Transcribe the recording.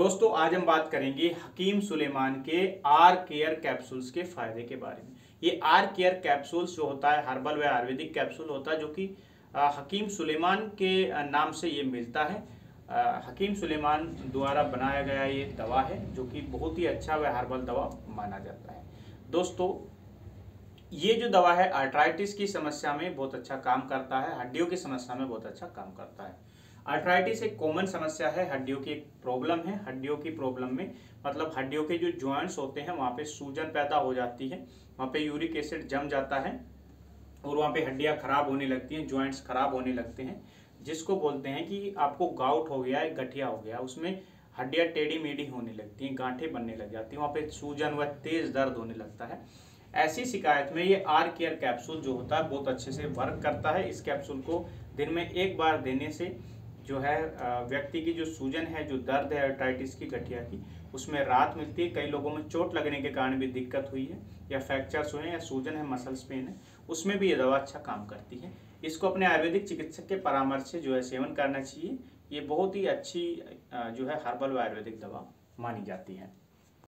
दोस्तों, आज हम बात करेंगे हकीम सुलेमान के आर केयर कैप्सूल्स के फ़ायदे के बारे में। ये आर केयर कैप्सूल्स जो होता है, हर्बल व आयुर्वेदिक कैप्सूल होता है, जो कि हकीम सुलेमान के नाम से ये मिलता है। हकीम सुलेमान द्वारा बनाया गया ये दवा है, जो कि बहुत ही अच्छा व हर्बल दवा माना जाता है। दोस्तों, ये जो दवा है आर्ट्राइटिस की समस्या में बहुत अच्छा काम करता है, हड्डियों की समस्या में बहुत अच्छा काम करता है। आर्ट्राइटिस एक कॉमन समस्या है, हड्डियों की एक प्रॉब्लम है। हड्डियों की प्रॉब्लम में मतलब हड्डियों के जो ज्वाइंट्स होते हैं, वहाँ पे सूजन पैदा हो जाती है, वहाँ पे यूरिक एसिड जम जाता है और वहाँ पे हड्डियाँ खराब होने लगती हैं ज्वाइंट्स खराब होने लगते हैं, जिसको बोलते हैं कि आपको गाउट हो गया गठिया हो गया, उसमें हड्डियाँ टेढ़ी मेढ़ी होने लगती हैं, गांठे बनने लग जाती हैं, वहाँ पे सूजन व तेज दर्द होने लगता है। ऐसी शिकायत में ये आर केयर कैप्सूल जो होता है, बहुत अच्छे से वर्क करता है, इस कैप्सूल को दिन में एक बार देने से जो है व्यक्ति की जो सूजन है, जो दर्द है अर्टाइटिस की, गठिया की, उसमें राहत मिलती है। कई लोगों में चोट लगने के कारण भी दिक्कत हुई है, या फ्रैक्चर्स हुए हैं, या सूजन है मसल्स पेन है, उसमें भी ये दवा अच्छा काम करती है। इसको अपने आयुर्वेदिक चिकित्सक के परामर्श से जो है, सेवन करना चाहिए। ये बहुत ही अच्छी जो है हर्बल आयुर्वेदिक दवा मानी जाती है।